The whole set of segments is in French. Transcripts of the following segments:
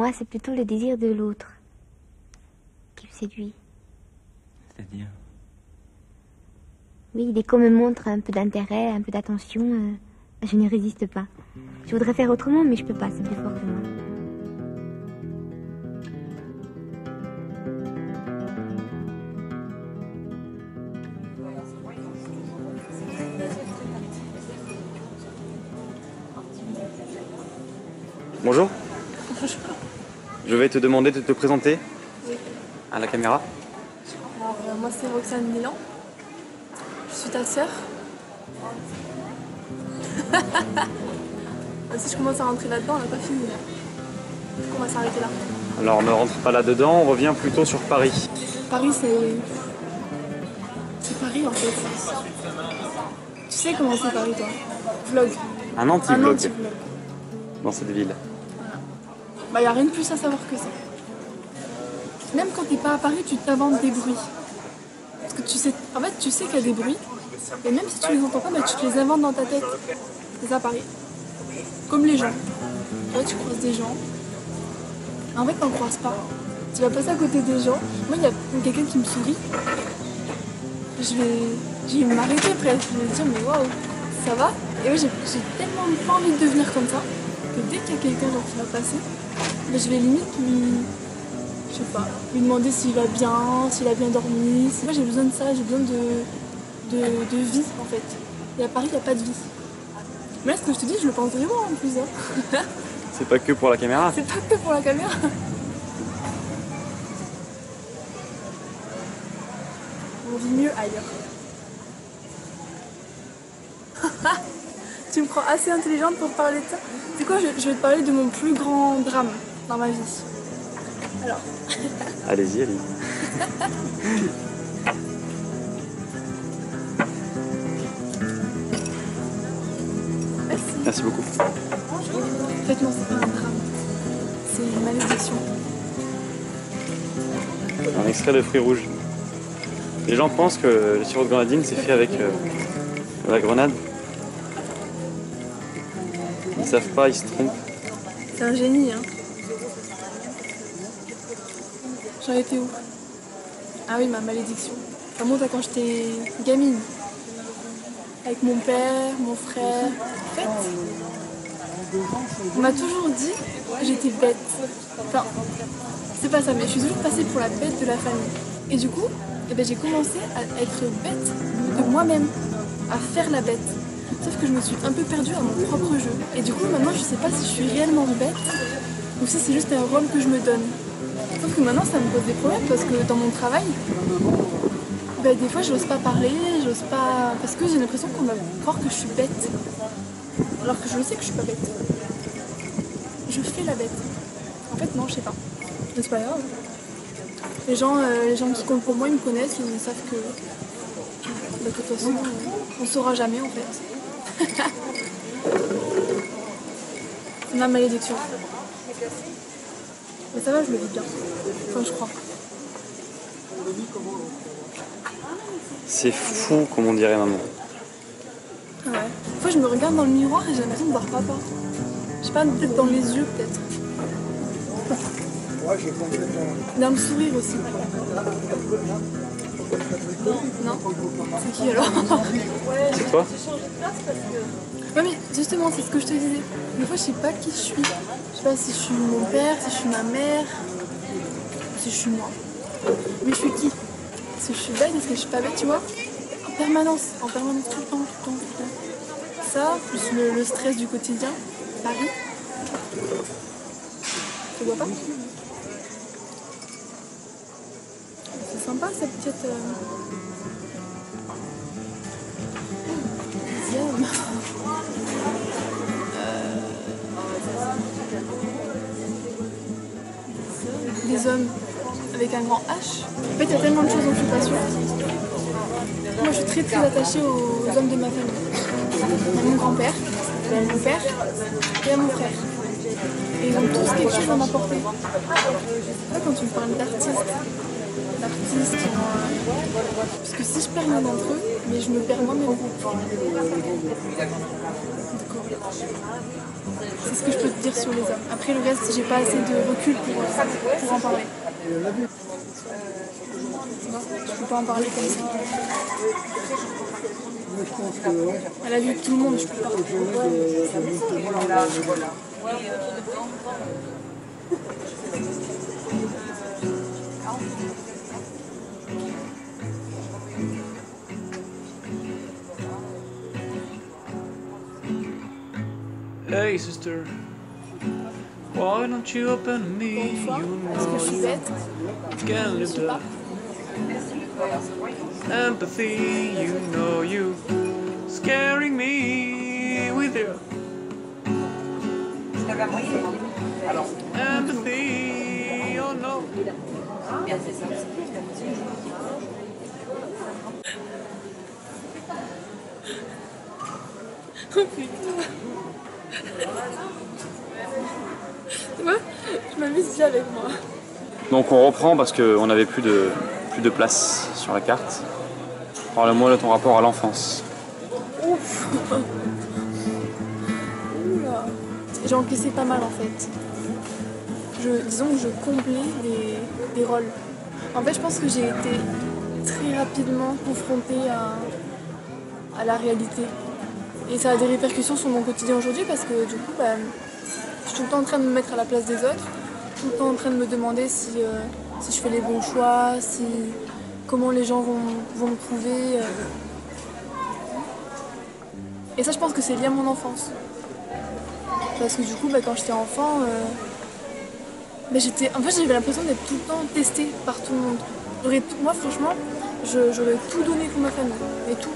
moi, c'est plutôt le désir de l'autre qui me séduit. C'est-à-dire Oui, dès qu'on me montre un peu d'intérêt, un peu d'attention, euh, je ne résiste pas. Je voudrais faire autrement, mais je peux pas, c'est plus fort que moi. Bonjour. Je vais te demander de te présenter à la caméra. Alors, euh, moi, c'est Roxane Milan. Je suis ta sœur. si je commence à rentrer là-dedans, on n'a pas fini. Là. On va s'arrêter là. Alors ne rentre pas là-dedans, on revient plutôt sur Paris. Paris, c'est. C'est Paris en fait. Tu sais comment c'est Paris, toi? Vlog. Un Un anti-vlog anti-vlog. dans cette ville. Bah, y a rien de plus à savoir que ça. Même quand t'es pas à Paris, tu t'inventes des bruits. Parce que tu sais, en fait, tu sais qu'il y a des bruits, et même si tu les entends pas, bah, tu te les inventes dans ta tête. C'est ça Paris. Comme les gens. Vois, tu croises des gens. En fait, t'en croises pas. Tu vas passer à côté des gens. Moi, il y a quelqu'un qui me sourit. Je vais, je vais m'arrêter presque. Je vais me dire, mais waouh, ça va? Et ouais, j'ai tellement pas envie de devenir comme ça que dès qu'il y a quelqu'un qui va passer, je vais limite lui, je sais pas, lui demander s'il va bien, s'il a bien dormi. Moi j'ai besoin de ça, j'ai besoin de, de, de vie en fait. Et à Paris, il n'y a pas de vie. Mais là, ce que je te dis, je le pense vraiment en plus. hein. C'est pas que pour la caméra. C'est pas que pour la caméra. On vit mieux ailleurs. tu me crois assez intelligente pour parler de ça C'est quoi je, je vais te parler de mon plus grand drame dans ma vie. Alors, Allez-y, allez-y. merci. Merci beaucoup. En fait, non, c'est pas un drame. C'est une malédiction. Un extrait de fruits rouges. Les gens pensent que le sirop de grenadine c'est fait avec euh, la grenade. Ils savent pas, ils se trompent. C'est un génie, hein. J'en étais où? Ah oui, ma malédiction. Ça monte à quand j'étais gamine. Avec mon père, mon frère. En fait, on m'a toujours dit que j'étais bête. Enfin, c'est pas ça, mais je suis toujours passée pour la bête de la famille. Et du coup, eh ben, j'ai commencé à être bête de moi-même, à faire la bête. Sauf que je me suis un peu perdue à mon propre jeu. Et du coup, maintenant, je sais pas si je suis réellement bête ou si c'est juste un rôle que je me donne. Sauf que maintenant, ça me pose des problèmes parce que dans mon travail, ben, des fois, j'ose pas parler, j'ose pas. Parce que j'ai l'impression qu'on va croire que je suis bête. Alors que je sais que je suis pas bête. Je fais la bête. En fait, non, je sais pas. C'est pas grave. Les gens, euh, les gens qui comptent pour moi, ils me connaissent, ils savent que. bah, de toute façon, on saura jamais en fait. Ma malédiction. Mais ça va, je le vis bien. Enfin, je crois. C'est fou, comme on dirait maman. Ah Ouais. Des fois, je me regarde dans le miroir et j'ai l'impression de voir papa. Je sais pas, peut-être dans les yeux, peut-être. Dans le sourire aussi. Non C'est qui alors? C'est toi Ouais, mais justement, c'est ce que je te disais. Des fois, je sais pas qui je suis. Je sais pas si je suis mon père, si je suis ma mère, si je suis moi. Mais je suis qui? Est-ce que je suis bête Est-ce que je suis pas bête, tu vois En permanence, en permanence, tout le temps, tout le temps, tout le temps. Ça, plus le, stress du quotidien, Paris. Tu vois pas? C'est sympa cette petite. Euh... Dixième. Hommes avec un grand H. En fait, il y a tellement de choses dont je suis pas sûre. Moi, je suis très très attachée aux hommes de ma famille. À mon grand-père, à mon père et à mon frère. Et ils ont tous quelque chose à m'apporter. Quand tu me parles d'artistes, d'artistes Parce que si je perds l'un d'entre eux, mais je me perds moi-même. C'est ce que je peux te dire sur les hommes. Après le reste, j'ai pas assez de recul pour, pour en parler. Je peux pas en parler comme ça. À la vue de tout le monde, je peux pas. Hey sister, why don't you open me? You know you can live the empathy. You know you scaring me with your empathy. Oh no. Oh putain. Tu vois, je m'amuse bien avec moi. Donc on reprend parce qu'on n'avait plus de, plus de place sur la carte. Parle-moi de ton rapport à l'enfance. Ouf. Oula. J'ai encaissé pas mal en fait. Je, disons que je comblais des, des rôles. En fait, je pense que j'ai été très rapidement confrontée à, à la réalité. Et ça a des répercussions sur mon quotidien aujourd'hui parce que du coup, bah, je suis tout le temps en train de me mettre à la place des autres, tout le temps en train de me demander si, euh, je fais les bons choix, si, comment les gens vont, me trouver. euh. Et ça, je pense que c'est lié à mon enfance. Parce que du coup, bah, quand j'étais enfant, euh, bah, en fait, j'avais l'impression d'être tout le temps testée par tout le monde. Moi, franchement, j'aurais tout donné pour ma famille. Et tout.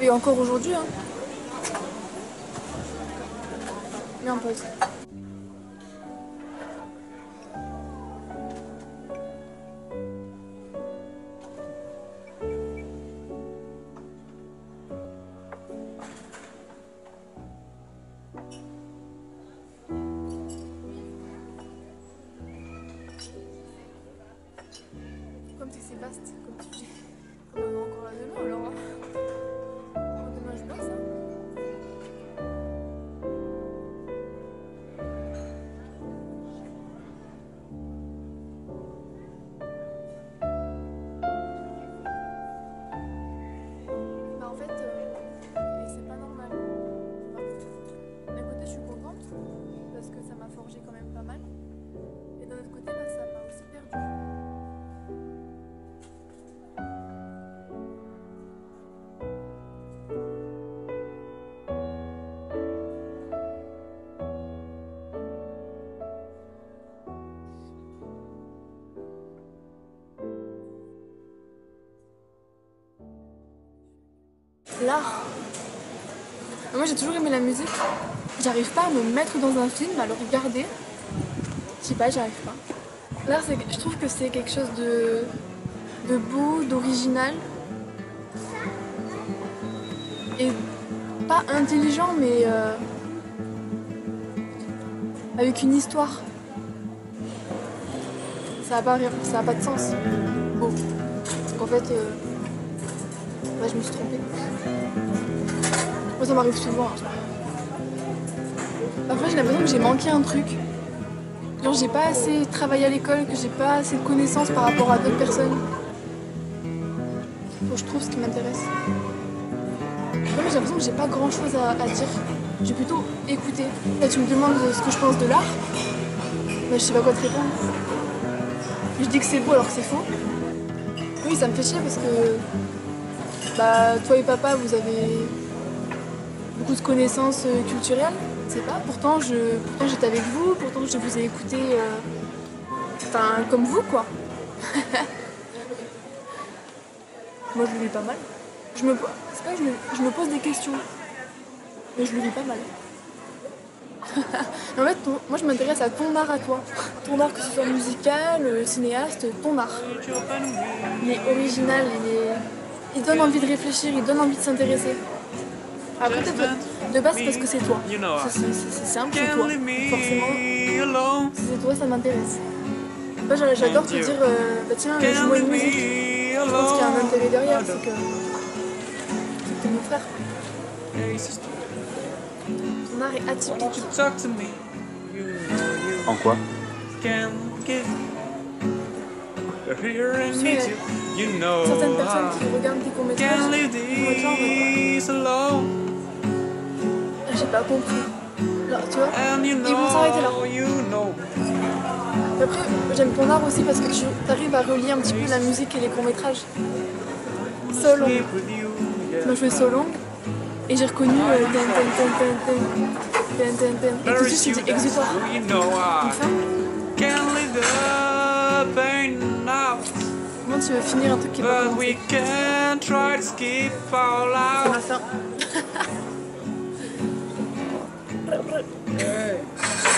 Et encore aujourd'hui. Hein. En pause. Comme c'est vaste, comme tu dis. L'art. Moi j'ai toujours aimé la musique. J'arrive pas à me mettre dans un film, à le regarder. Je sais pas, j'arrive pas. L'art, je trouve que c'est quelque chose de, de beau, d'original. Et pas intelligent, mais euh, avec une histoire. Ça n'a pas, ça a pas de sens. En fait, euh, je me suis trompée. Moi, ça m'arrive souvent. hein. Parfois, j'ai l'impression que j'ai manqué un truc. Genre, j'ai pas assez travaillé à l'école, que j'ai pas assez de connaissances par rapport à d'autres personnes. Faut que je trouve ce qui m'intéresse. Mais j'ai l'impression que j'ai pas grand chose à, dire. J'ai plutôt écouté. Là, tu me demandes ce que je pense de l'art. Bah, je sais pas quoi te répondre. Je dis que c'est beau alors que c'est faux. Oui, ça me fait chier parce que bah, toi et papa, vous avez beaucoup de connaissances euh, culturelles. Je sais pas, pourtant je, pourtant j'étais avec vous, pourtant je vous ai écouté, euh, comme vous quoi. Moi je le lis pas mal. Je me, c'est pas je, me- je me pose des questions, mais je le lis pas mal. en fait, ton- moi je m'intéresse à ton art à toi. Ton art que ce soit musical, euh, cinéaste, ton art. Il est original, il, est... il donne envie de réfléchir, il donne envie de s'intéresser. Après, peut-être de base, c'est parce que c'est toi. You know, C'est- simple, c'est toi. Forcément, si c'est toi, ça m'intéresse. Moi, j'a- j'adore te dire, euh, bah tiens, Can't joue-moi une leave musique. me Je pense qu'il y a un intérêt derrière, c'est que c'est que t'es mon frère. Ton art est atypique. En quoi? You know Certaines personnes I qui regardent tes courts-métrages vont être là en mode, j'ai pas compris. Là, tu vois And you Ils vont s'arrêter là. know, you know. Après, j'aime ton art aussi parce que tu arrives à relier un petit peu la musique et les courts-métrages. So long. Sleep with you, yeah. Moi, je fais so long et j'ai reconnu euh, ten, ten, ten, ten, ten, ten, ten, ten. Et tout de Very suite, few c'était exutoire. Enfin, tu veux finir un truc qui est.